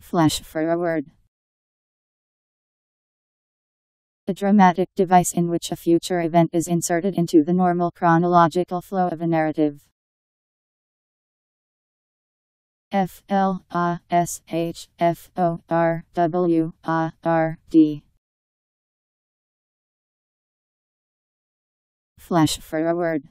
Flash forward. A dramatic device in which a future event is inserted into the normal chronological flow of a narrative. F L A S H F O R W A R D Flash forward